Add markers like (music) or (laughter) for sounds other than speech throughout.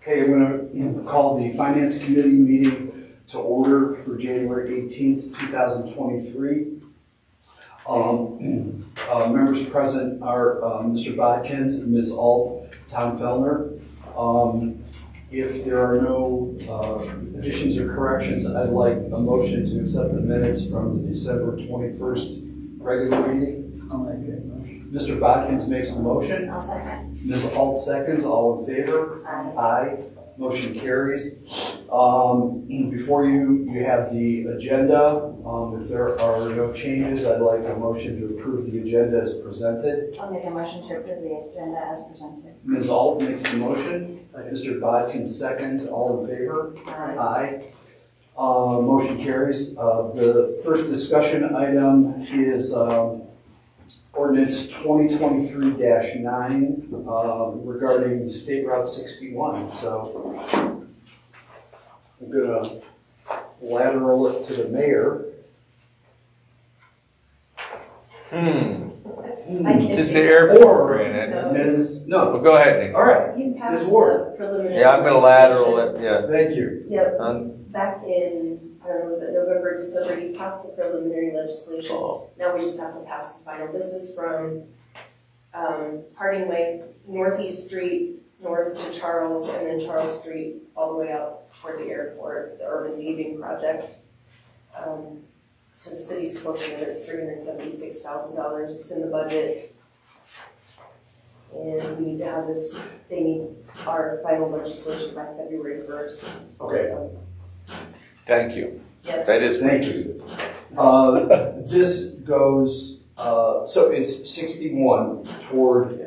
Okay, I'm going to call the Finance Committee meeting to order for January 18th, 2023. Um, (clears throat) uh, Members present are uh, Mr. Bodkins, Ms. Alt, Tom Fellner. Um, If there are no uh, additions or corrections, I'd like a motion to accept the minutes from the December 21st regular meeting. I'll make that motion. Mr. Bodkins makes the motion. I'll second. Ms. Alt seconds, all in favor? Aye. Motion carries. Um, Before you, you have the agenda. Um, If there are no changes, I'd like a motion to approve the agenda as presented. I'll make a motion to approve the agenda as presented. Ms. Alt makes the motion. Mr. Bodkin seconds, all in favor? Aye. Aye. Uh, Motion carries. Uh, The first discussion item is um, ordinance 2023-9 um, regarding State Route 61. So I'm going to lateral it to the mayor. Hmm, just see the that. airport in it. Ms., Well, no, go ahead, Nick. all right, You passed Ms. Ward. the preliminary. Yeah, I'm gonna lateral it, yeah. thank you. Yep, Um, back in, I don't know, was it November, December, you passed the preliminary legislation. so, Now we just have to pass the final. This is from, um, Harding Way, Northeast Street, north to Charles, and then Charles Street, all the way out toward the airport, the urban weaving project. Um, so the city's portion of it's three hundred and seventy-six thousand dollars. It's in the budget. And we need to have this, they need our final legislation by February first. Okay. Thank you. Yes. That is Thank you. Uh, This goes, uh, so it's 61 toward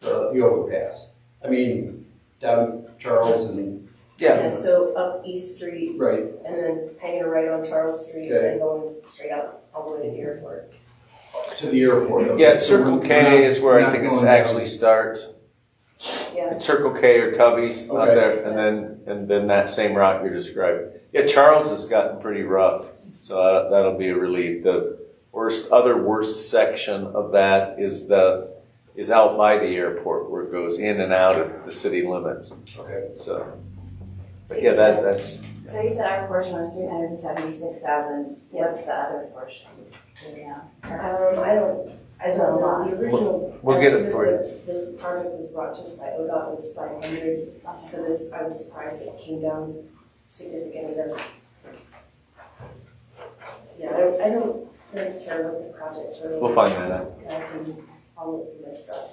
the the overpass. I mean, down Charles and, Yeah, And so up East Street right, and then hanging right on Charles Street Okay. and going straight out all the way to the airport. to the airport. Okay, yeah, Circle we're K not- is where I think it going down. actually starts. Yeah, It's Circle K or Tubby's out Okay. there, and then, and then that same route you're describing. Yeah, Charles has gotten pretty rough, so uh, that'll be a relief. The worst, other worst section of that is the, is out by the airport where it goes in and out of the city limits, Okay, so. But yeah, that, that's, So you said our portion was three hundred and seventy-six thousand. What's the other portion? Do you know? um, I don't, I don't know, the original. We'll get it for you. that This project was brought to us by ODOT was five hundred, so this, I was surprised that it came down significantly, that's. Yeah, I don't, I don't really care what the project really. We'll find that out. I can follow it from my stuff.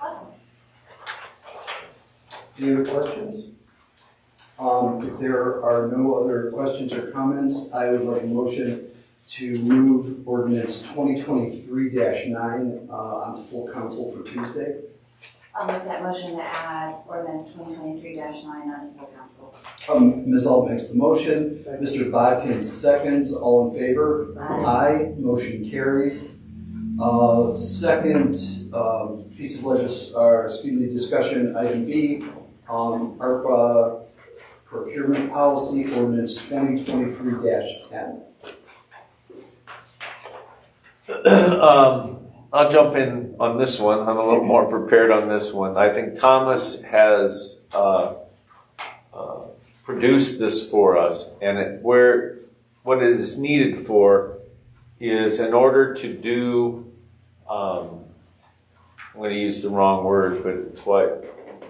Awesome. any other questions? Um, If there are no other questions or comments, I would like a motion to move ordinance 2023-9 uh, onto full council for Tuesday. I'll make that motion to add ordinance twenty twenty-three nine on the full council. Um, Ms. Alt makes the motion, Mr. Bodkin seconds, all in favor? Aye. Aye, motion carries. Uh, Second um, piece of legis, or excuse me, discussion, item B, um, ARPA procurement policy ordinance 2023-10. (clears throat) Um, I'll jump in on this one. I'm a little more prepared on this one. I think Thomas has uh, uh, produced this for us, and it, where what it is needed for is in order to do. Um, I'm going to use the wrong word, but it's what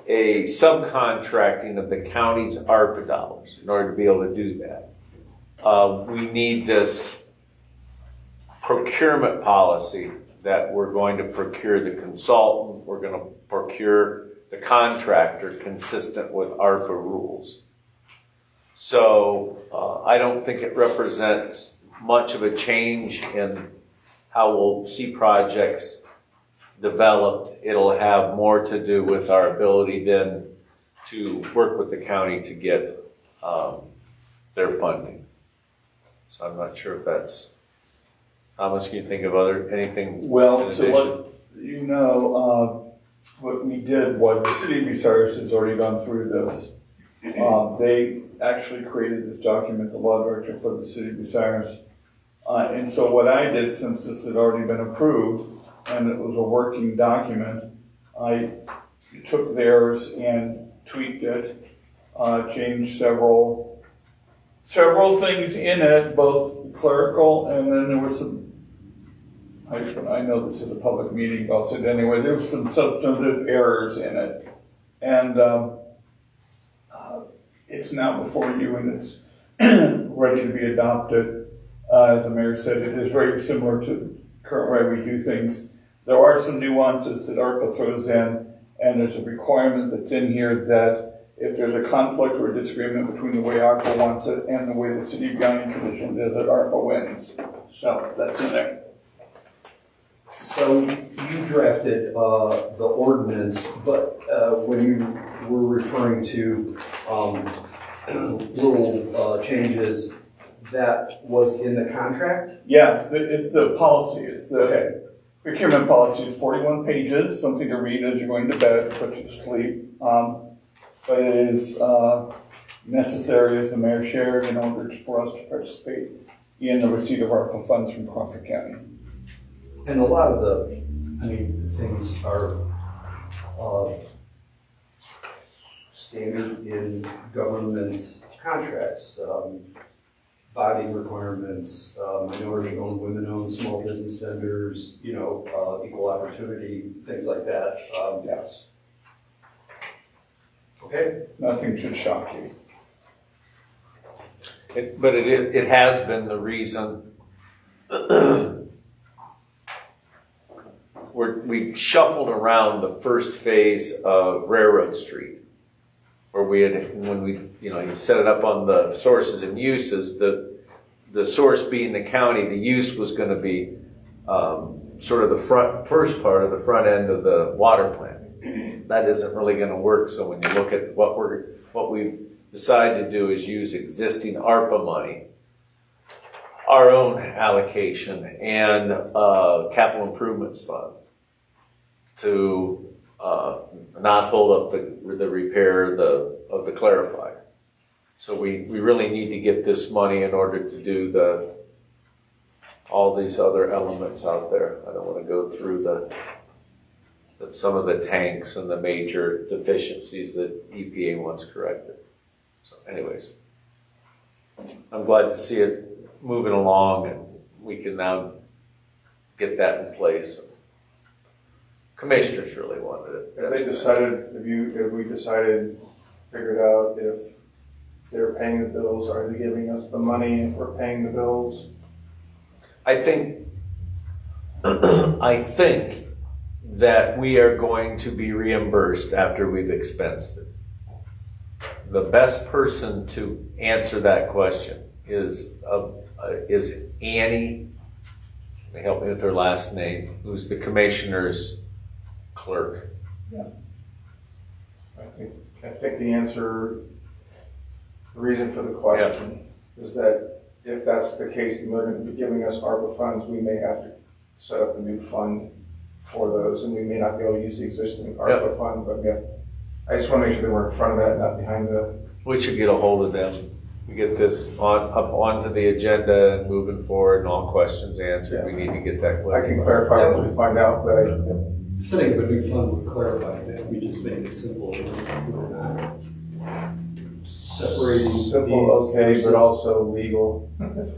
a subcontracting of the county's ARPA dollars. In order to be able to do that, uh, we need this procurement policy that we're going to procure the consultant, we're going to procure the contractor consistent with ARPA rules. So uh, I don't think it represents much of a change in how we'll see projects developed. It'll have more to do with our ability then to work with the county to get um, their funding. So I'm not sure if that's Thomas, can you think of other, anything? in Well, to addition? what you know, uh, what we did was the city of Bucyrus has already gone through this. Uh, they actually created this document, the law director for the city of Bucyrus. Uh, and so what I did, since this had already been approved and it was a working document, I took theirs and tweaked it, uh, changed several, several things in it, both clerical, and then there was some, I, I know this is a public meeting, but I'll say it anyway, there were some substantive errors in it. And, um, uh, it's now before you and it's (clears throat) ready to be adopted. Uh, as the mayor said, it is very similar to current way we do things. There are some nuances that ARPA throws in, and there's a requirement that's in here that if there's a conflict or a disagreement between the way ARPA wants it and the way the city of County tradition does it, ARPA wins. So that's in there. So you drafted uh, the ordinance, but uh, when you were referring to um, (clears throat) little uh, changes, that was in the contract? Yeah, it's the, it's the policy, it's the procurement policy, it's forty-one pages, something to read as you're going to bed, put you to sleep. Um, but it is, uh, necessary, as the mayor shared, in order for us to participate in the receipt of ARPA funds from Crawford County. And a lot of the, I mean, things are uh, standard in government contracts. um, Body requirements, uh, minority-owned, women-owned, small business vendors, you know, uh, equal opportunity, things like that. Um, Yes. Okay? Nothing should shock you. It, but it, is- it has been the reason (clears throat) we're, we shuffled around the first phase of Railroad Street. Where we had, when we, you know, you set it up on the sources and uses, the, the source being the county, the use was gonna be, um, sort of the front, first part of the front end of the water plant. That isn't really gonna work, so when you look at what we're, what we've decided to do is use existing ARPA money, our own allocation and, uh, capital improvements fund to, uh, not hold up the, the repair the, of the clarifier. So we, we really need to get this money in order to do the, all these other elements out there. I don't wanna go through the, the, some of the tanks and the major deficiencies that EPA wants corrected. So anyways, I'm glad to see it moving along and we can now get that in place. Commissioners really wanted it. Have they decided, have you, have we decided, figured out if they're paying the bills, are they giving us the money if we're paying the bills? I think, (clears throat) I think that we are going to be reimbursed after we've expensed it. The best person to answer that question is, uh, uh, is Annie, help me with her last name, who's the commissioner's clerk. Yeah. I think, I think the answer, the reason for the question is that if that's the case, and they're gonna be giving us ARPA funds, we may have to set up a new fund for those, and we may not be able to use the existing ARPA fund, but yeah. I just wanna make sure that we're in front of that, not behind the, We should get a hold of them. We get this on, up onto the agenda and moving forward and all questions answered. We need to get that. I can clarify once we find out, but I, Setting up a new fund would clarify that, we just make it simple, we're not separating these. simple, okay, versus- but also legal.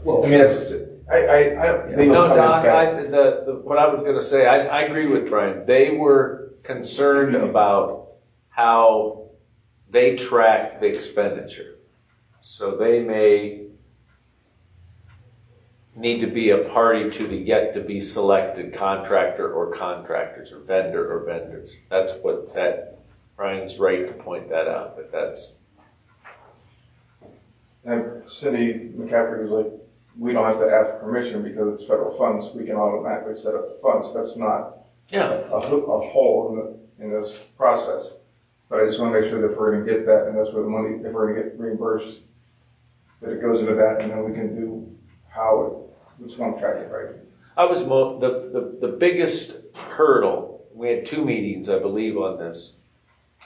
Well, I mean, that's just, I, I, I. they No, don't come in Doc. I, the, the, what I was gonna say, I, I agree with Brian. They were concerned about how they track the expenditure. So they may need to be a party to the yet to be selected contractor or contractors or vendor or vendors. That's what that, Brian's right to point that out, but that's, And city, McCaffrey was like, we don't have to ask permission because it's federal funds, we can automatically set up the funds, that's not yeah. a, ho- a hole in the, in this process. But I just wanna make sure that if we're gonna get that, and that's where the money, if we're gonna get reimbursed, that it goes into that, and then we can do how it, we just wanna track it right. I was mo, the, the, the biggest hurdle, we had two meetings, I believe, on this. I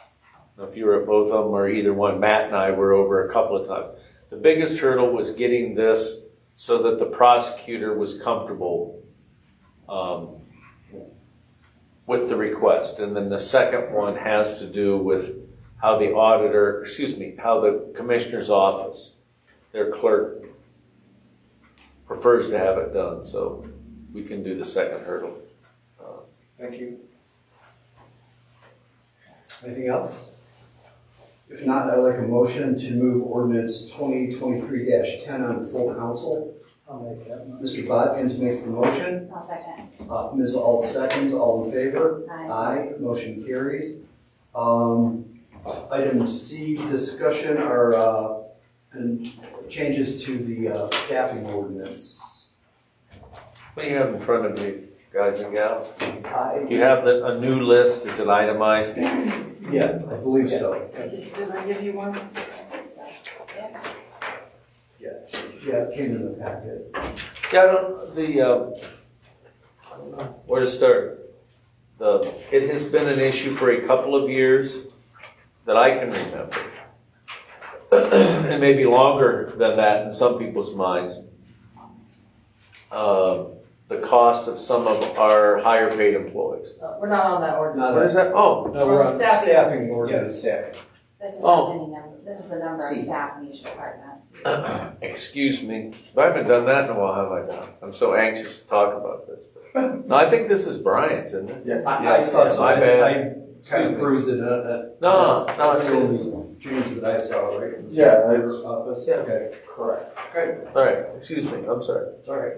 don't know If you were at both of them or either one, Matt and I were over a couple of times. The biggest hurdle was getting this so that the prosecutor was comfortable, um, with the request. And then the second one has to do with how the auditor, excuse me, how the commissioner's office, their clerk prefers to have it done, so we can do the second hurdle. Thank you. Anything else? If not, I'd like a motion to move ordinance twenty twenty-three ten on full council. I'll make that one. Mr. Bodkins makes the motion, I'll second. uh, Ms. Alt seconds, all in favor? Aye. Aye, motion carries. Um, item C, discussion or, uh, and changes to the, uh, staffing ordinance. What do you have in front of you, guys and gals? I, You have the, a new list, is it itemized? Yeah, I believe so. Did I give you one? Yeah, it came in the packet. Yeah, I don't, the, um, I don't know where to start. The, it has been an issue for a couple of years that I can remember. (clears throat) And maybe longer than that in some people's minds. Uh, the cost of some of our higher paid employees. Uh, We're not on that ordinance. What is that? Oh, No, we're on Staffing. staffing ordinance. staffing. This is Oh. how number, this is the number of See. staff in each department. (clears throat) excuse me, I haven't done that in a while, have I now? I'm so anxious to talk about this. (laughs) No, I think this is Brian's, isn't it? Yeah. I, I thought so. My I- bad. I kind of bruised it, uh, uh. No, that's- no, That's the it's- only change that I saw, right? from the Yeah, it's- Office, Yeah. okay, Correct. okay, All right, excuse me, I'm sorry. it's all right.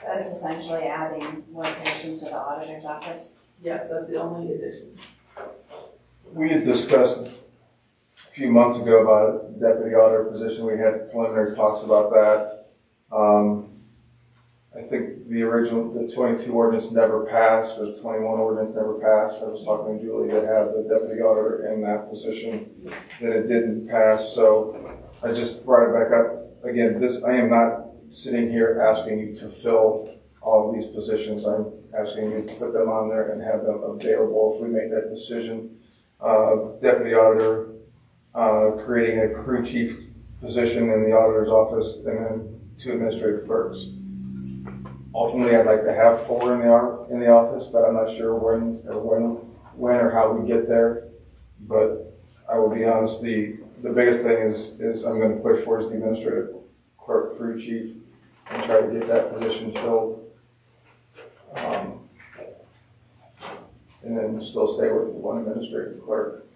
So it's essentially adding more positions to the auditor's office. Yes, that's the only addition. We had discussed a few months ago about a deputy auditor position. We had preliminary talks about that. Um, I think the original, the twenty-two ordinance never passed, the twenty-one ordinance never passed. I was talking to Julie that had the deputy auditor in that position, that it didn't pass, so I just brought it back up. Again, this, I am not sitting here asking you to fill all of these positions. I'm asking you to put them on there and have them available if we make that decision uh, deputy auditor, uh, creating a crew chief position in the auditor's office, and then two administrative clerks. Ultimately, I'd like to have four in the, in the office, but I'm not sure when, or when, when or how we get there. But I will be honest, the, the biggest thing is, is I'm gonna push towards the administrative clerk, crew chief, and try to get that position filled. Um, and then still stay with the one administrative clerk.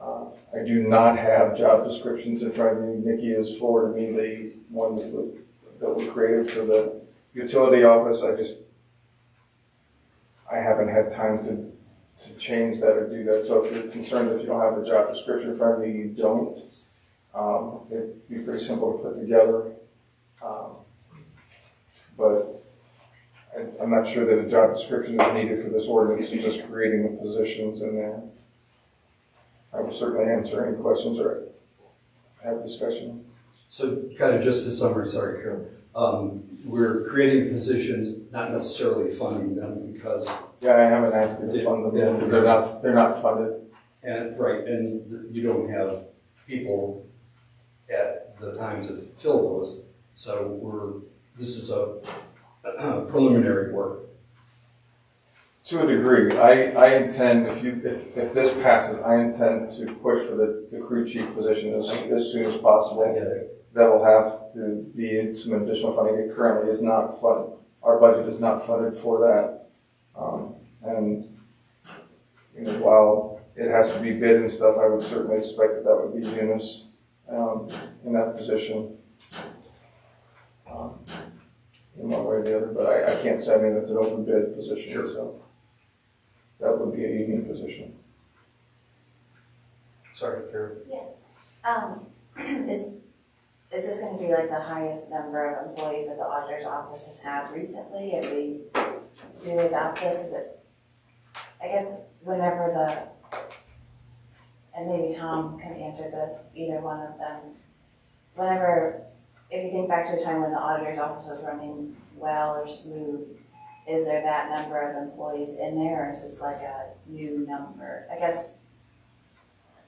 Uh, I do not have job descriptions in front of me. Nikki has forwarded me the one that we, that we created for the utility office. I just, I haven't had time to, to change that or do that. So if you're concerned if you don't have a job description in front of you, you don't. Um, it'd be pretty simple to put together. Um, But I- I'm not sure that a job description is needed for this ordinance, you're just creating the positions in there. I will certainly answer any questions or have discussion. So kind of just a summary, sorry. Um, we're creating positions, not necessarily funding them because, Yeah, I haven't asked you to fund them because they're not, they're not funded. and, right, and you don't have people at the time to fill those. So we're, this is a (clears throat) preliminary work. To a degree, I, I intend, if you, if, if this passes, I intend to push for the, the crew chief position as, as soon as I possible. get it. That will have to be some additional funding. It currently is not funded, our budget is not funded for that. Um, and, you know, while it has to be bid and stuff, I would certainly expect that that would be union, um, in that position. Way or the other, but I, I can't say, I mean, that's an open bid position, Sure. so. That would be a union position. Sorry, Carol. Yeah. Um, (clears throat) is, is this gonna be like the highest number of employees that the auditor's office has had recently? If we do adopt this, is it, I guess whenever the, and maybe Tom can answer this, either one of them. Whenever, if you think back to a time when the auditor's office was running well or smooth, is there that number of employees in there, or is this like a new number? I guess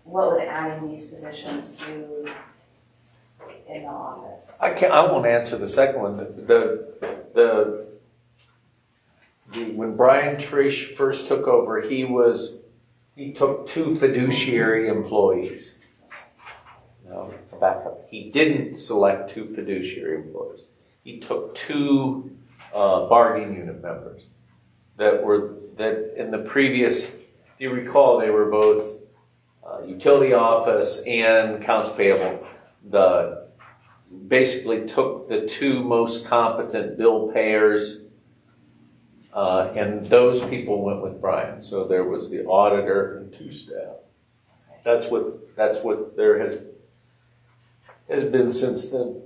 what would adding these positions do in the office? I can't, I won't answer the second one. The, the, the, the, when Brian Treisch first took over, he was, he took two fiduciary employees. No, back up. He didn't select two fiduciary employees. He took two uh, bargaining unit members that were, that in the previous, if you recall, they were both uh, utility office and accounts payable. The, basically took the two most competent bill payers uh, and those people went with Brian. So there was the auditor and two staff. That's what, that's what there has, has been since then.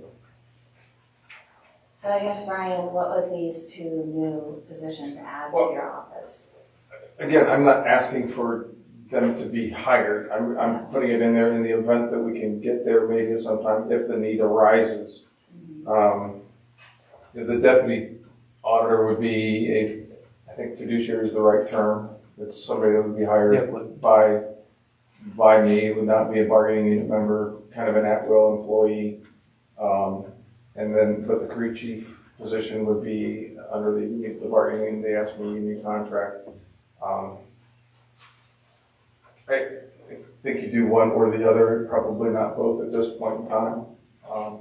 So I guess, Brian, what would these two new positions add to Well- your office? Again, I'm not asking for them to be hired. I'm, I'm putting it in there in the event that we can get there maybe sometime if the need arises. Um, Because the deputy auditor would be a, I think fiduciary is the right term. It's somebody that would be hired by, by me, would not be a bargaining unit member, kind of an at-will employee. Um, And then, but the crew chief position would be under the, the bargaining, they asked me union contract. Um, I I think you do one or the other, probably not both at this point in time. Um,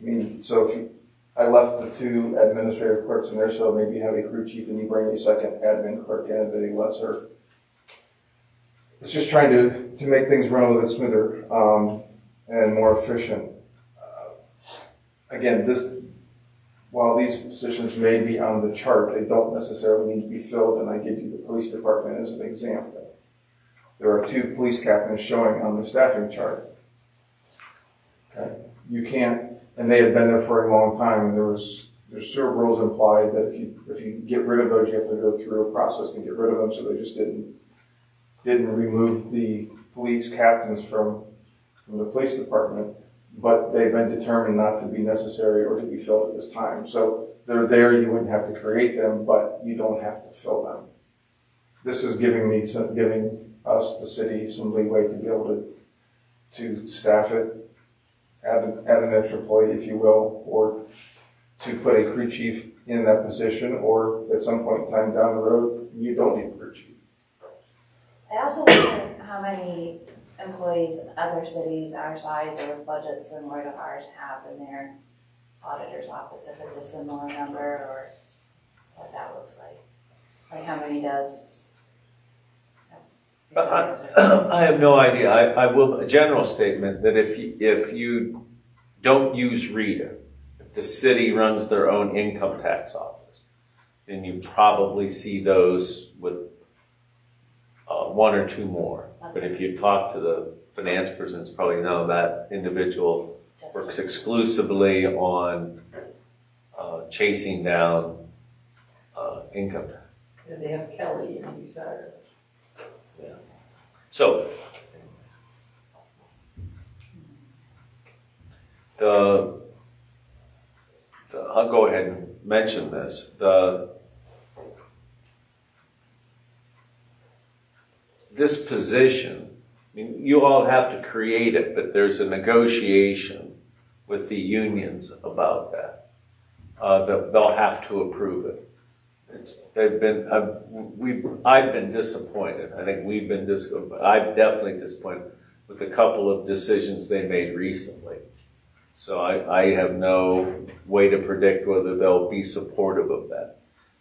I mean, so if you, I left the two administrative clerks in there, so maybe you have a crew chief and you bring a second admin clerk in, at a lesser. It's just trying to, to make things run a little bit smoother, um, and more efficient. Again, this, while these positions may be on the chart, they don't necessarily need to be filled, and I give you the police department as an example. There are two police captains showing on the staffing chart. Okay, you can't, and they have been there for a long time, and there was, there's sewer rules implied that if you, if you get rid of those, you have to go through a process to get rid of them, so they just didn't, didn't remove the police captains from, from the police department but they've been determined not to be necessary or to be filled at this time. So they're there, you wouldn't have to create them, but you don't have to fill them. This is giving me, some giving us, the city, some leeway to be able to, to staff it, add, add an extra employee, if you will, or to put a crew chief in that position, or at some point in time down the road, you don't need a crew chief. I also wonder how many employees in other cities our size or with budgets similar to ours have in their auditor's office, if it's a similar number or what that looks like. Like how many does? Uh, (clears throat) I have no idea. I, I will, a general statement that if, you- if you don't use RITA, if the city runs their own income tax office, then you probably see those with uh, one or two more. But if you talk to the finance person, it's probably no, that individual Just- works exclusively on uh, chasing down uh, income tax. And they have Kelly and Bucyrus. So, the, the- I'll go ahead and mention this, the, this position, I mean, you all have to create it, but there's a negotiation with the unions about that. Uh, they'll, they'll have to approve it. It's, they've been, I've, we, I've been disappointed. I think we've been disappointed, but I'm definitely disappointed with a couple of decisions they made recently. So I, I have no way to predict whether they'll be supportive of that.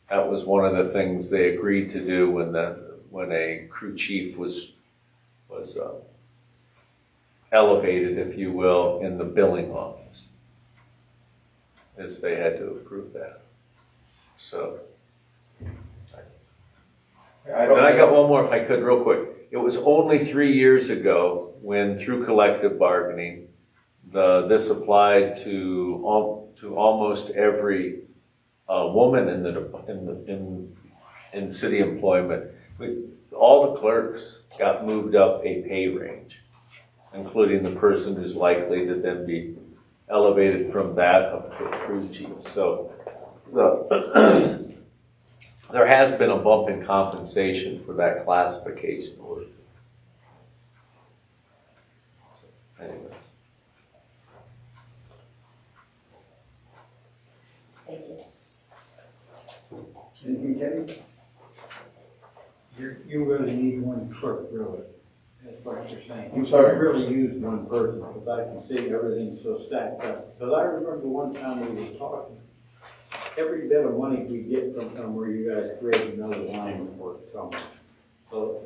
That was one of the things they agreed to do when the, when a crew chief was, was, uh, elevated, if you will, in the billing office. Is they had to approve that. So. I don't. And I got one more if I could, real quick. It was only three years ago when through collective bargaining, the, this applied to al, to almost every, uh, woman in the, in the, in, in city employment. We, all the clerks got moved up a pay range, including the person who's likely to then be elevated from that up to crew chief. So, the, (clears throat) there has been a bump in compensation for that classification work. So, Anyway, Thank you. And mean, Kenny, you, you really need one clerk, really. That's what you're saying. I'm sorry? You really use one person, because I can see everything's so stacked up. Because I remember one time we were talking, every bit of money we get from somewhere, you guys create another line for it somewhere. So,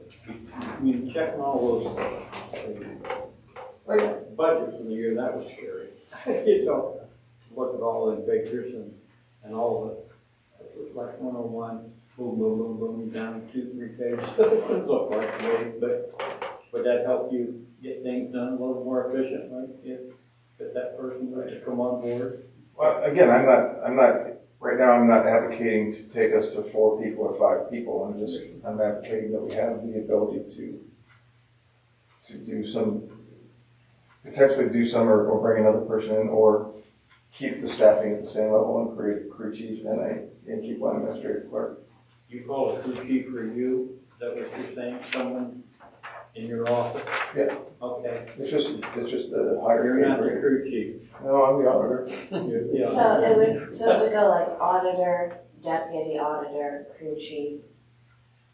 I mean, checking all those, uh, budget for the year, that was scary. (laughs) You know, look at all the figures and, and all it. It was like one oh one, boom, boom, boom, boom, down two, three pages. It looked like me, but would that help you get things done a little more efficiently if, if that person were to come on board? Well, again, I'm not, I'm not, right now, I'm not advocating to take us to four people or five people. I'm just, I'm advocating that we have the ability to, to do some, potentially do some or, or bring another person in or keep the staffing at the same level and create a crew chief and a, and keep one administrative clerk. You call a crew chief for you, is that what you're saying, someone in your office? Yeah. Okay, It's just, it's just the higher. you're not the grade. crew chief. No, I'm the auditor. You're- yeah. So it would, so it would go like auditor, deputy auditor, crew chief,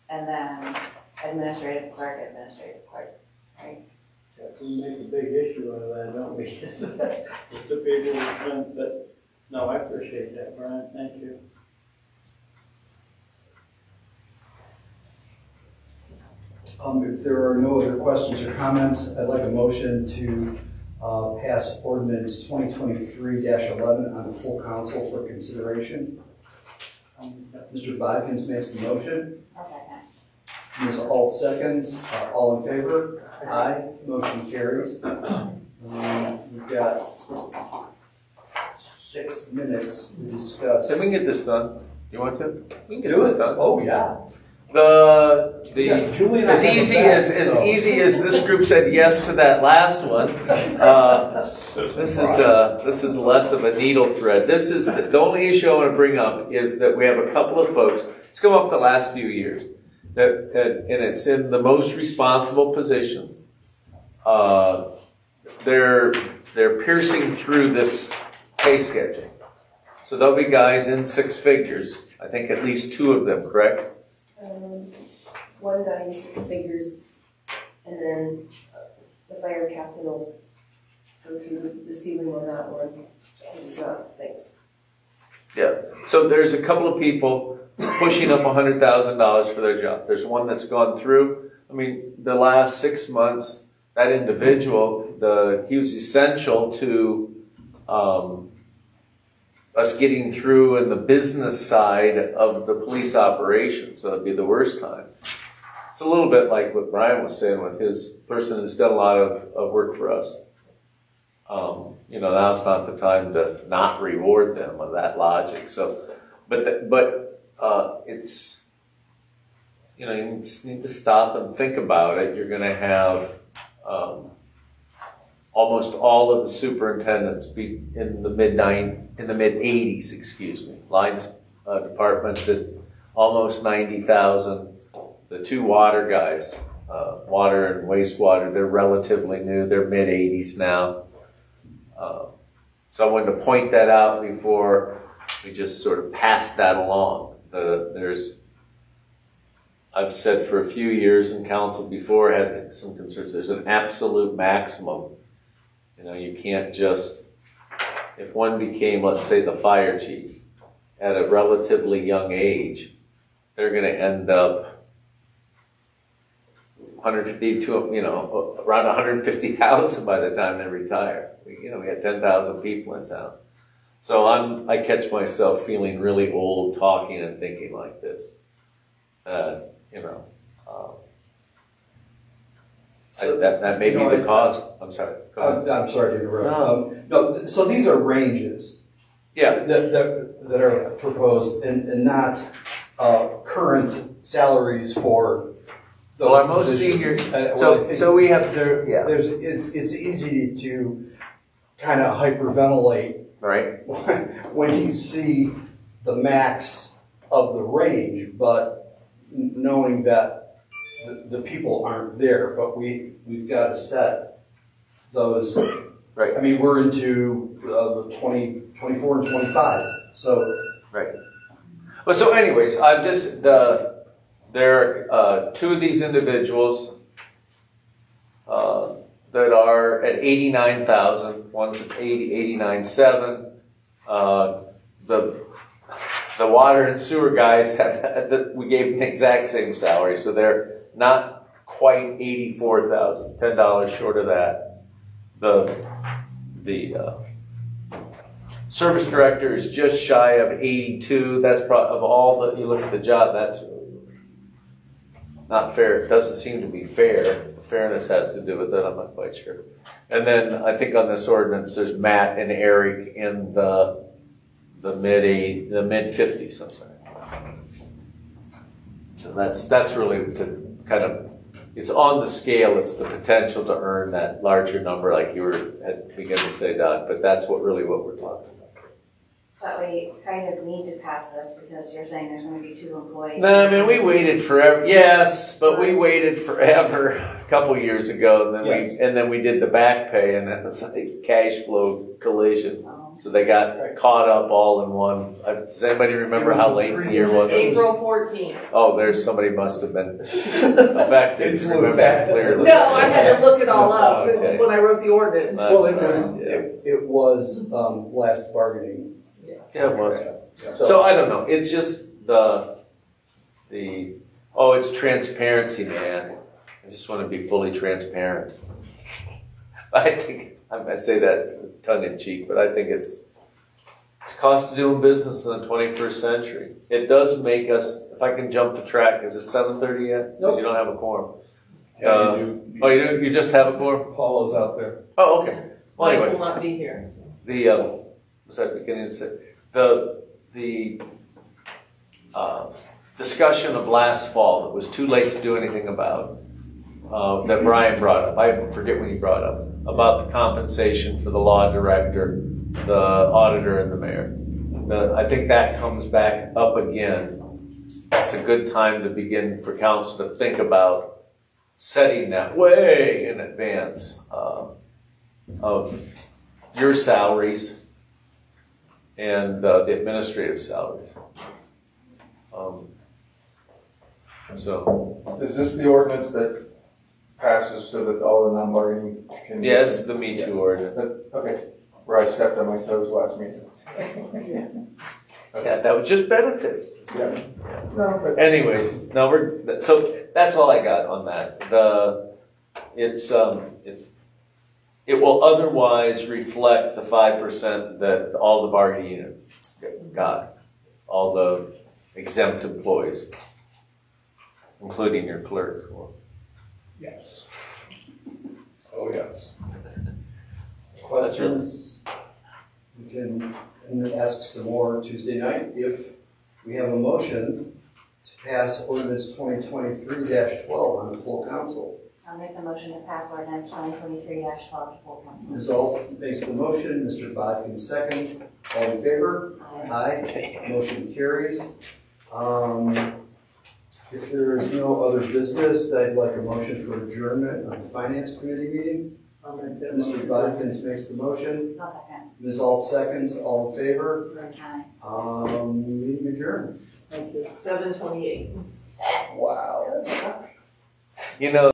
and then administrative clerk, administrative clerk, right? We make a big issue out of that, don't we? (laughs) Just a big one, but, no, I appreciate that, Brian, thank you. Um, if there are no other questions or comments, I'd like a motion to, uh, pass ordinance 2023-11 on the full council for consideration. Um, Mr. Bodkins makes the motion, I'll second. Ms. Alt seconds, uh, all in favor? Aye, motion carries. Um, We've got six minutes to discuss. Can we get this done? You want to? We can get Do this it? done. Oh, yeah. The, the, and as easy as, as so- easy as this group said yes to that last one, uh, this is, uh, this is less of a needle thread. This is, the the only issue I want to bring up is that we have a couple of folks, it's come up the last few years, that, that- and it's in the most responsible positions. Uh, They're, they're piercing through this pay schedule. So there'll be guys in six figures, I think at least two of them, correct? Um, one guy in six figures, and then uh, the fire captain will go through the ceiling on that one, because it's not fixed. So there's a couple of people pushing up hundred thousand dollars for their job. There's one that's gone through, I mean, the last six months, that individual, the, he was essential to, um, us getting through in the business side of the police operation, so it'd be the worst time. It's a little bit like what Brian was saying with his person who's done a lot of, of work for us. Um, you know, now's not the time to not reward them of that logic. So, but, the- but, uh, it's, you know, you just need to stop and think about it. You're gonna have, um, almost all of the superintendents be in the mid nine, in the mid eighties, excuse me. Lines, uh, departments at almost ninety thousand. The two water guys, uh, water and wastewater, they're relatively new. They're mid eighties now. Uh, So I wanted to point that out before we just sort of pass that along. The, there's, I've said for a few years in council before, had some concerns, there's an absolute maximum. You know, you can't just, if one became, let's say, the fire chief at a relatively young age, they're gonna end up 150 to, you know, around 150,000 by the time they retire. You know, we had 10,000 people in town. So I'm, I catch myself feeling really old talking and thinking like this. Uh, you know, um, So- that, that may you be know, the I- cost. I'm sorry. Go. I'm, I'm sorry to interrupt. No. Um, no, th- so these are ranges Yeah, that, that, that are proposed and, and not, uh, current salaries for those well, our most positions. senior, Uh, so, think so we have, there, yeah, There's, it's, it's easy to kind of hyperventilate right? (laughs) when you see the max of the range, but knowing that the, the people aren't there, but we, we've got to set those. Right. I mean, we're into, uh, the twenty, twenty-four and twenty-five, so, Right. But so anyways, I'm just, the, there are, uh, two of these individuals, uh, that are at eighty-nine thousand, one's at eighty, eighty-nine seven. Uh, the, the water and sewer guys (laughs) have, that, we gave them the exact same salary, so they're not quite eighty-four thousand, ten dollars short of that. The, the, uh, service director is just shy of eighty-two, that's pro, of all the, you look at the job, that's not fair, it doesn't seem to be fair. Fairness has to do with it, I'm not quite sure. And then I think on this ordinance, there's Matt and Eric in the, the mid eight, the mid fifties, I'm sorry. So that's, that's really to kind of, it's on the scale, it's the potential to earn that larger number like you were, had begun to say, Doc, but that's what, really what we're talking about. But we kind of need to pass this because you're saying there's gonna be two employees. No, I mean, we waited forever, yes, but we waited forever (laughs) a couple years ago, and then Yes. we, and then we did the back pay, and then it's (laughs) like cash flow collision. Oh. So they got caught up all in one. Uh, Does anybody remember how late the year was? April fourteenth. Oh, there's, somebody must have been affected, It flew remember clearly. No, I had to look it all up Okay. when I wrote the ordinance. Well, it was, it, it was, um, last bargaining. Yeah, it was. So I don't know, it's just the, the, oh, it's transparency, man. I just want to be fully transparent. (laughs) I think, I I say that tongue in cheek, but I think it's, it's cost of doing business in the twenty-first century. It does make us, if I can jump the track, is it seven thirty yet? 'Cause Nope. You don't have a quorum. Yeah, you do. Oh, you do, you just have a quorum? Paulo's out there. Oh, okay. Well, Mike anyway. will not be here. the, um, was that beginning to say, the, the, uh, discussion of last fall that was too late to do anything about, uh, that Brian brought up, I forget when he brought up, about the compensation for the law director, the auditor and the mayor. The, I think that comes back up again. It's a good time to begin for council to think about setting that way in advance, uh, of your salaries and uh, the administrative salaries. Um, So, Is this the ordinance that passes so that all the non-bargaining can? yes, the Me. Too ordinance. That- Okay, where I stepped on my toes last meeting. Yeah, that was just benefits. Yeah. No, but Anyways, no, we're, so that's all I got on that. The, it's, um, it, it will otherwise reflect the five percent that all the bargaining unit got, all the exempt employees, including your clerk. Yes. Oh, yes. Questions? We can, ask some more Tuesday night if we have a motion to pass ordinance twenty twenty-three twelve on the full council. I'll make the motion to pass ordinance twenty twenty-three twelve to full council. Ms. Alt makes the motion, Mr. Bodkin seconds. All in favor? Aye. Aye. (laughs) Motion carries. Um, If there is no other business, I'd like a motion for adjournment of the finance committee meeting. I'll make that Mr. motion. Bodkins makes the motion, I'll second. Ms. Alt seconds, all in favor? Aye. Um, meeting adjourned. Thank you. Seven twenty-eight. Wow. You know,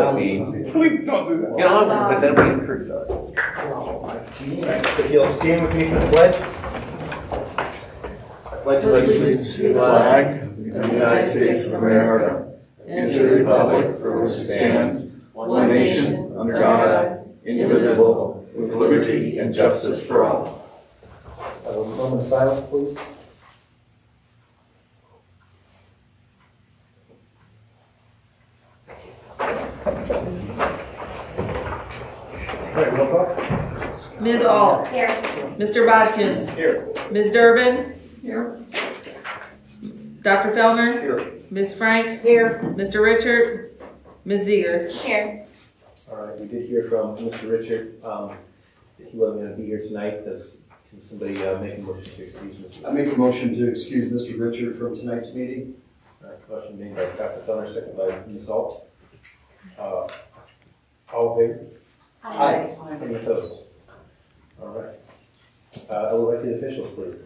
that we, Please don't do that. you know, but then we encourage that. If you'll stand with me for the pledge. I pledge allegiance to the flag of the United States of America, and to the republic for which it stands, one nation, under God, indivisible, with liberty and justice for all. A moment of silence, please. All right, roll call. Ms. Ault. Here. Mr. Bodkins. Here. Ms. Durbin. Here. Dr. Fellner. Here. Ms. Frank. Here. Mr. Richard. Ms. Ziegert. Here. All right, we did hear from Mr. Richard. Um, He wasn't going to be here tonight. Does, can somebody uh, make a motion to excuse Mr. Richard? I make a motion to excuse Mr. Richard from tonight's meeting. All right, motion made by Dr. Fellner, second by Ms. Ault. Uh, All in favor? Aye. Any opposed? All right. Uh, elected officials, please.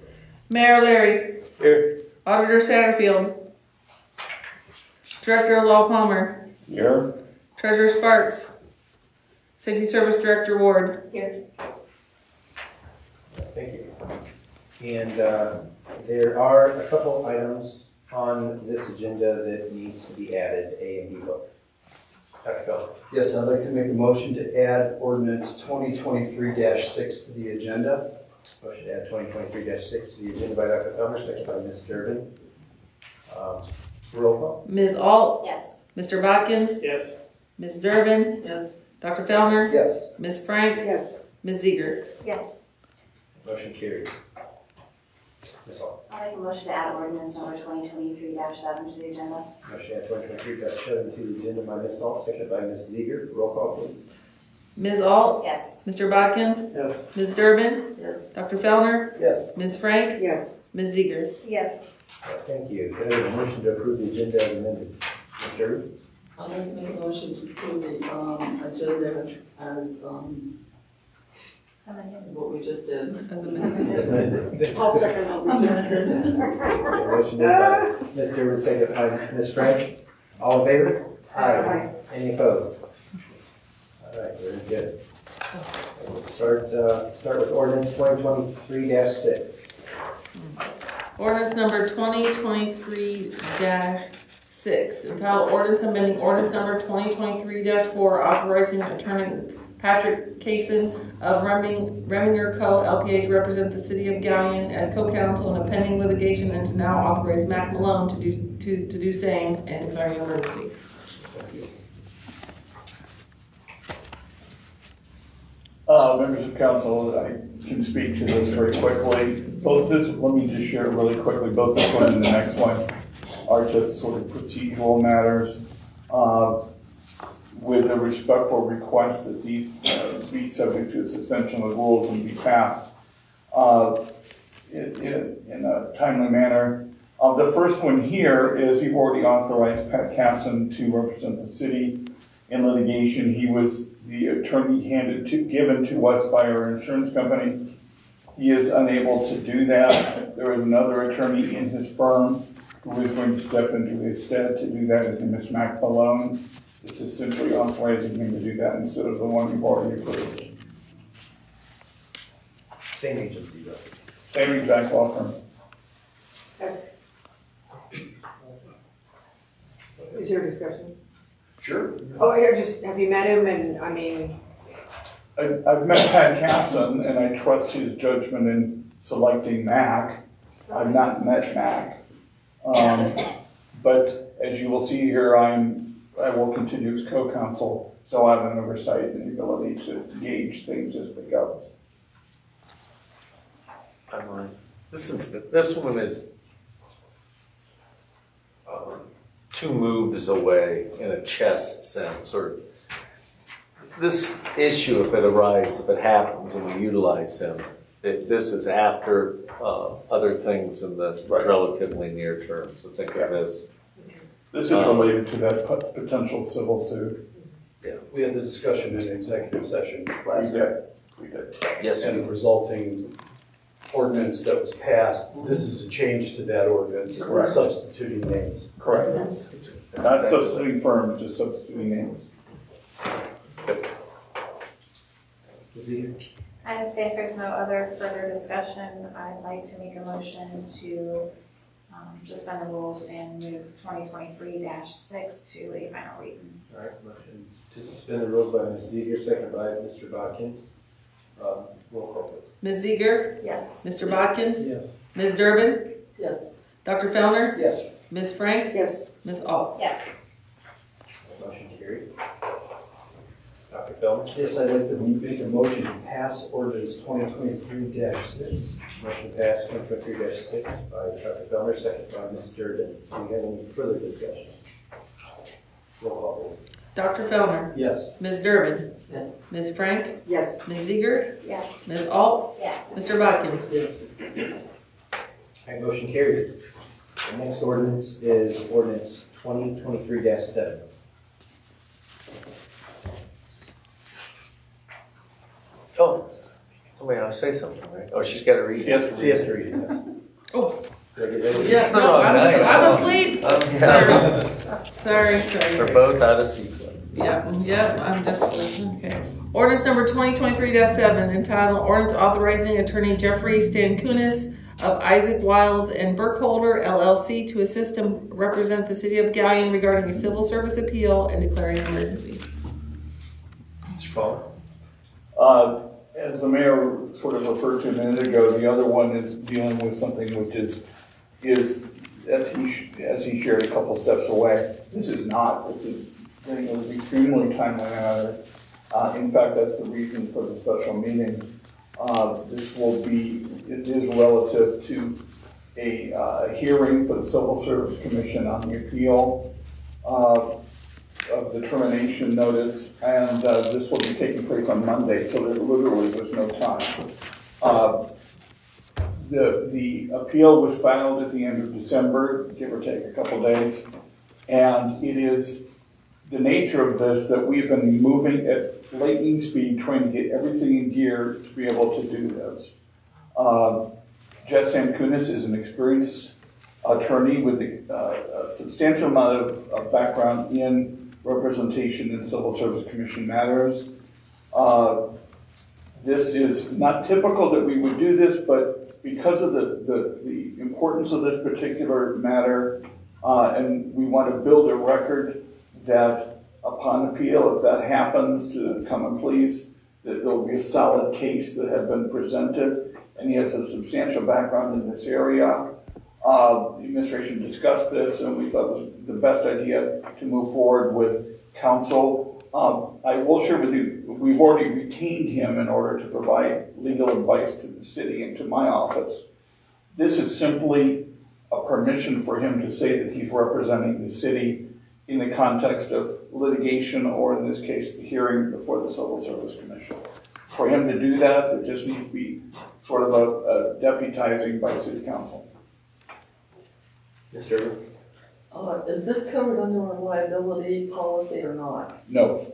Mayor O'Leary. Here. Auditor Satterfield. Director Law Palmer. Here, Treasurer Sparks. Safety Service Director Ward. Here. Thank you. And uh, there are a couple items on this agenda that needs to be added, A and B vote. Dr. Fellner. Yes, I'd like to make a motion to add ordinance twenty twenty-three six to the agenda. Motion to add twenty twenty-three six to the agenda by Dr. Fellner, second by Ms. Durbin. Um, Roll call. Ms. Ault. Yes. Mr. Bodkins. Yes. Ms. Durbin. Yes. Dr. Fellner. Yes. Ms. Frank. Yes. Ms. Ziegert. Yes. Motion carried. Ms. Hall. I'll make a motion to add ordinance number twenty twenty-three seven to the agenda. Motion to add twenty twenty-three seven to the agenda by Ms. Hall, second by Ms. Ziegert. Roll call, please. Ms. Ault. Yes. Mr. Bodkins. Yes. Ms. Durbin. Yes. Dr. Fellner. Yes. Ms. Frank. Yes. Ms. Ziegert. Yes. Thank you. Can I have a motion to approve the agenda as amended? Ms. Durbin? I'd like to make a motion to approve the, um, agenda as, um, what we just did. As amended. As amended. I'll second Okay, Motion made by Ms. Durbin, second by Ms. Frank. All in favor? Aye. Any opposed? All right, very good. We'll start, uh, start with ordinance twenty twenty-three six. Ordinance number twenty twenty-three six, entitled ordinance amending ordinance number twenty twenty-three four, authorizing Attorney Patrick Cason of Remming, Reminger Co. LPA to represent the city of Galion as co-counsel in a pending litigation and to now authorize Mac Malone to do, to, to do same and declaring an emergency. uh, members of council, I can speak to this very quickly. Both this, let me just share really quickly, both this one and the next one are just sort of procedural matters. Uh, with a respectful request that these uh, be subject to suspension of rules and be passed uh, in, in, in a timely manner. Uh, the first one here is you've already authorized Pat Casson to represent the city in litigation. He was the attorney handed to, given to us by our insurance company. He is unable to do that. There is another attorney in his firm who is going to step into his stead to do that. Is Mac Malone. This is simply authorizing him to do that instead of the one you've already approved. Same agency, though. Same exact law firm. Is there discussion? Sure. Oh, yeah, just, have you met him and, I mean, I- I've met Pat Casson, and I trust his judgment in selecting Mac. I've not met Mac. Um, But as you will see here, I'm, I will continue as co-counsel, so I have an oversight and the ability to gauge things as they go. Timeline. This is, this one is um, two moves away in a chess sense, or this issue, if it arises, if it happens and we utilize him, it, this is after, uh, other things in the Right. relatively near term, so think of this. This is uh, related to that pot- potential civil suit. Yeah, We had the discussion in executive session last night. did, we did. Yes, And the resulting ordinance that was passed, this is a change to that ordinance, Correct. substituting names. Correct. Not substituting firms, just substituting names. Ms. Eager? I would say if there's no other further discussion, I'd like to make a motion to um, suspend the rules and move twenty twenty-three six to a final reading. All right, motion to suspend the rules by Ms. Eager, second by Mr. Bodkins. Um, Roll call, please. Ms. Ziegler, Yes. Mr. Bodkins, Yes. Ms. Durbin, Yes. Dr. Fellner, Yes. Ms. Frank, yes, Ms. Alt. Yes. Motion carried. Dr. Feldman? Yes, I'd like to make a motion to pass ordinance twenty twenty-three six. Motion passed, twenty twenty-three six by Dr. Fellner, second by Ms. Durbin. Do we have any further discussion? Roll call, please. Dr. Fellner, Yes. Ms. Durbin, Yes. Ms. Frank, yes, Ms. Ziegler, Yes. Ms. Alt, Yes. Mr. Bodkins. All right, motion carried. The next ordinance is ordinance twenty twenty-three seven. Oh, somebody else say something, right? Oh, she's got to read it. Yes, She has to read it. Oh. Did I get ready? Yeah, no, I'm just, I'm asleep. (laughs) Um, yeah. Sorry, sorry. They're both out of sequence. Yeah, yeah, I'm just, okay. Ordinance number twenty twenty-three seven entitled ordinance authorizing Attorney Jeffrey Stankunas of Isaac Wiles and Burkholder LLC to assist and represent the city of Galion regarding a civil service appeal and declaring an emergency. Mr. Fowler? Uh, As the mayor sort of referred to a minute ago, the other one is dealing with something which is, is, as he, as he shared a couple steps away. This is not, this is, I think was extremely timely matter. Uh, in fact, that's the reason for the special meeting. Uh, this will be, it is relative to a, uh, hearing for the Civil Service Commission on the appeal, uh, of the termination notice, and uh, this will be taking place on Monday, so there literally was no time. Uh, The, the appeal was filed at the end of December, give or take a couple days, and it is the nature of this that we've been moving at lightning speed, trying to get everything in gear to be able to do this. Uh, Jess Kunis is an experienced attorney with uh, a substantial amount of, of background in representation in civil service commission matters. Uh, This is not typical that we would do this, but because of the, the, the importance of this particular matter, uh, and we want to build a record that upon appeal, if that happens, to come and please, that there will be a solid case that had been presented, and he has a substantial background in this area. Uh, the administration discussed this, and we thought it was the best idea to move forward with counsel. Um, I will share with you, we've already retained him in order to provide legal advice to the city and to my office. This is simply a permission for him to say that he's representing the city in the context of litigation, or in this case, the hearing before the Civil Service Commission. For him to do that, there just needs to be sort of a, a deputizing by city council. Ms. Durbin? Uh, is this covered under our liability policy or not? No,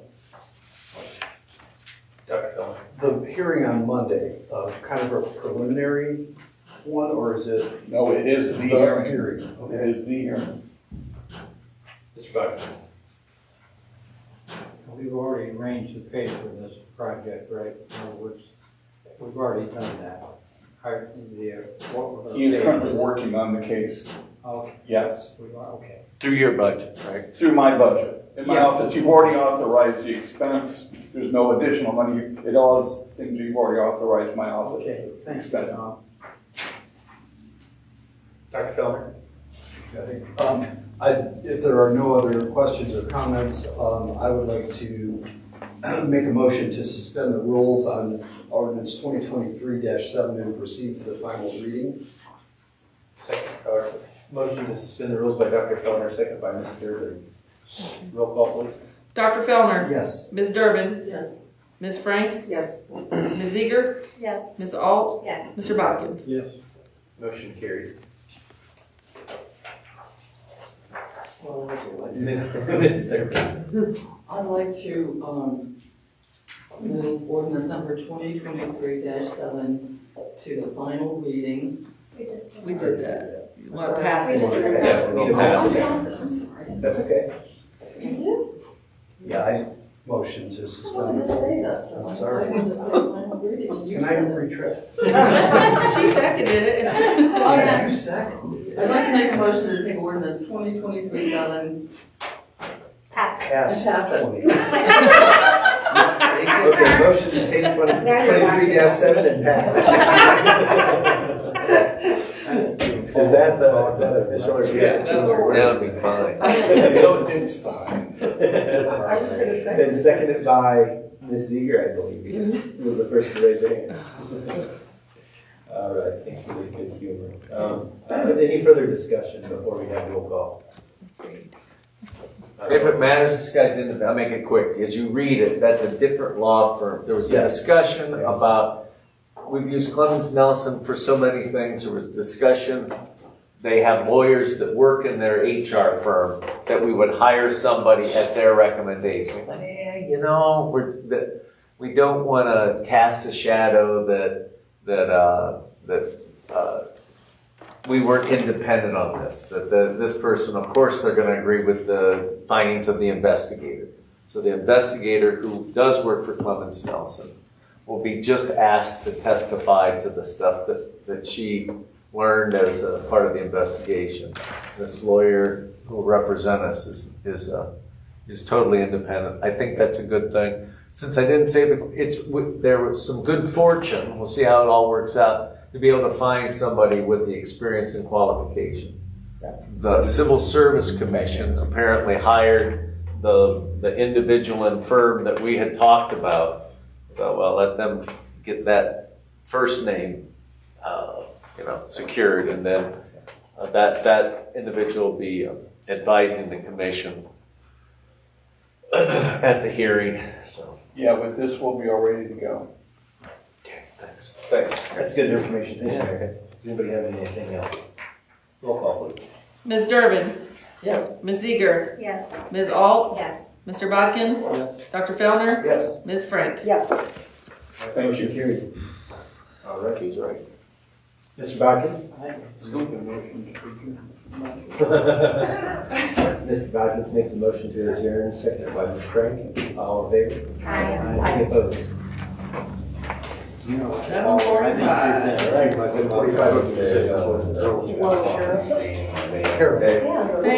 Dr. Feldman? The hearing on Monday, uh, kind of a preliminary one, or is it no, it is the the hearing. hearing? Okay. is the hearing. Mr. Bodkins? We've already arranged the pay for this project, right? In other words, we've already done that. Hired the, what He is pay currently working on the case, Okay, yes, we are, okay. Through your budget, right? through my budget. In my Yeah. office, you've already authorized the expense, there's no additional money, it all is things you've already authorized my office. Okay, thanks, Expect. Tom. Dr. Feldman? Um, I, if there are no other questions or comments, um, I would like to (clears throat) make a motion to suspend the rules on ordinance twenty twenty-three seven and proceed to the final reading. Second, or motion to suspend the rules by Dr. Fellner, second by Ms. Durbin. Roll call, please. Dr. Fellner, Yes. Ms. Durbin, Yes. Ms. Frank, yes, Ms. Eager, Yes. Ms. Alt, Yes. Mr. Bodkins. Yes. Motion carried. Well, (laughs) Ms. Durbin? I'd like to, um, move ordinance number twenty twenty-three seven to the final reading. We just. We did that. You want to pass We it? just- Yes, we need to Oh, I'll pass it. pass oh, it, I'm sorry. That's okay. You do? Yeah, I motion to I wanted to suspend. say that, so I Sorry. wanted to say final reading, and you Can I said it. retract? She seconded it. Yeah, you second. I'd like to make a motion to take ordinance twenty twenty-three seven Pass. Pass. Pass it. 20. Okay, motion to take twenty, twenty-three dash seven and pass it. (laughs) Is that, uh, is that official or? do we have to change the word? That would be fine. (laughs) So it's fine. (laughs) I was gonna say. Then seconded by Ms. Eager, I believe, was the first to raise her hand. (laughs) All right, thanks for the good humor. Um, uh, (clears throat) any further discussion before we have roll call? If it matters, this guy's in the, I'll make it quick. As you read it, that's a different law firm. There was a Yes. discussion about, we've used Clemens Nelson for so many things. There was discussion. They have lawyers that work in their HR firm that we would hire somebody at their recommendation. But, eh, you know, we're, that, we don't want to cast a shadow that, that, uh, that, uh, we were independent on this, that the, this person, of course, they're gonna agree with the findings of the investigator. So the investigator who does work for Clemens Nelson will be just asked to testify to the stuff that, that she learned as a part of the investigation. This lawyer who will represent us is, is, uh, is totally independent. I think that's a good thing. Since I didn't say, that it's, there was some good fortune, we'll see how it all works out, to be able to find somebody with the experience and qualification. The Civil Service Commission apparently hired the, the individual and firm that we had talked about. So, well, let them get that first name, uh, you know, secured, and then uh, that, that individual will be advising the commission (clears throat) at the hearing, so. Yeah, with this, we'll be all ready to go. Okay, thanks. Thanks. That's good information, thank you, Mary. Does anybody have anything else? Roll call, please. Ms. Durbin, Yes. Ms. Eager, Yes. Ms. Alt, Yes. Mr. Bodkins, Yes. Dr. Fellner, Yes. Ms. Frank. yes. Motion carried. All right. He's right. Mr. Bodkins? (laughs) Mr. Bodkins makes a motion to adjourn, seconded by Ms. Frank. All in favor? Aye. Any opposed? Seven forty-five. All right, seven forty-five. Uh, well, Sheriff? (laughs) Carol. Yeah.